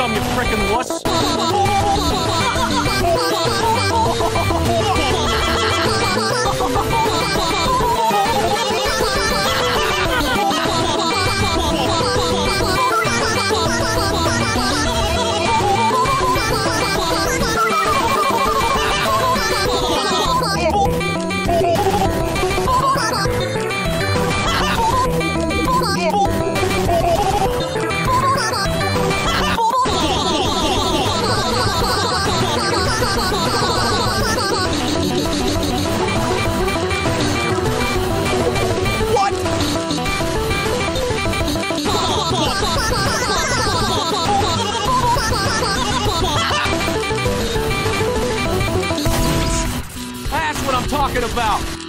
some, you frickin' wuss. Talking about.